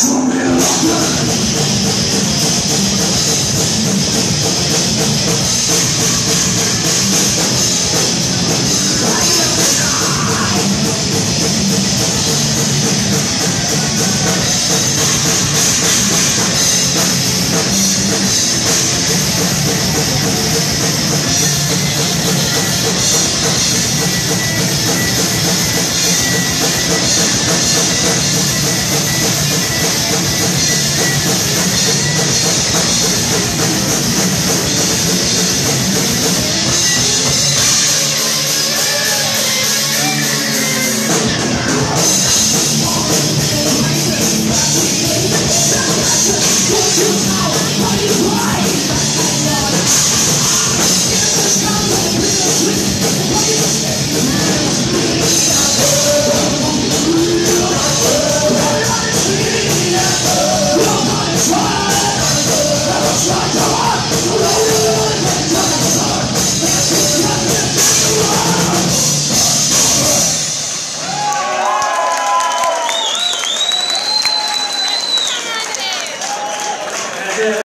Now we'll.